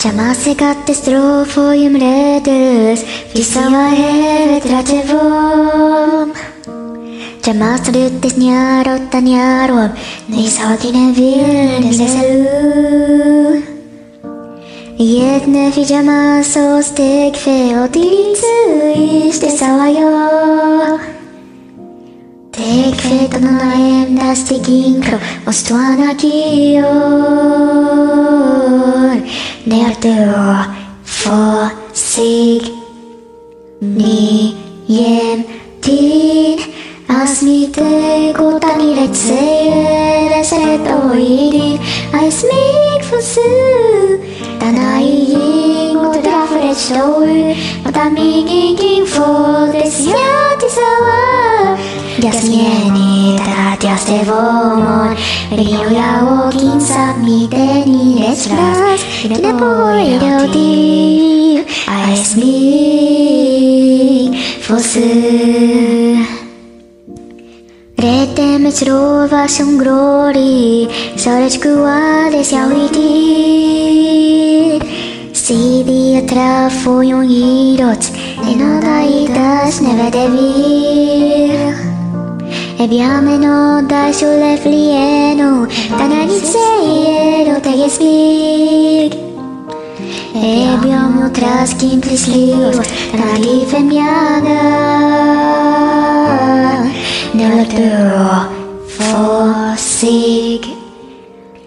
Jamasikat stro for letters Vi sa va helvetet vom Jamas ryttes njarottan njarom Ni sa till en vildes SLU Jedne pyjamas och stegfe och till is det sa jag Tegfe to no na em da stig inkro och ståna kior near du få sig Ni jem tin Asmite kotani letsere Seret oirin Ais mig för su Danai ing och draffer ett stor Mata mig ing för dess jag till sawa Jasmieni tatias de vomon Rio ya o kinsa mi de ni resras Ine poi do di Ais mig för su Rete me trova som glori Sorečkua des jau i tid Sidi a trafo yon irots Eno da itas neve de vir e biameno da sulle flieno da naniceero da jeslig e biamo traskin prislios da lifen jaga ne duro fosig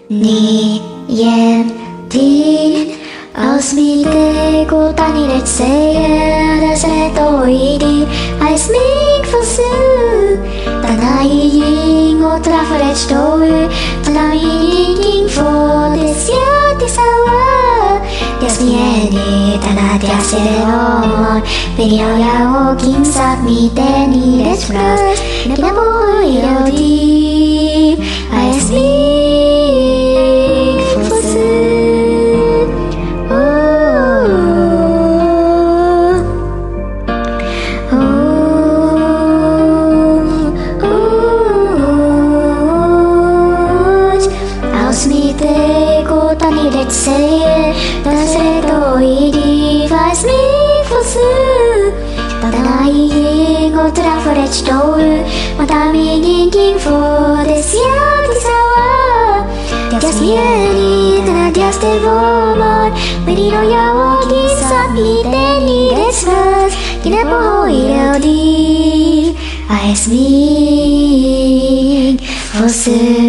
ni jen tin ausmiltego da nireceera se toidi als mig fosu Trying och träffar ett stor Tanai ying för dess jättesawa Jasmieni tanat yaseromon Video ya o kinsat mi teni res fras Kina po irodi Ausmite kotani ret säger Das rätt och i liv I speak for su Tanai och träffar ett stor Mata mig ingenting för dess jättesawa Jasmieni tanadias de vomar Merino ya och kisat lite livets röst Kina på irodi I speak for su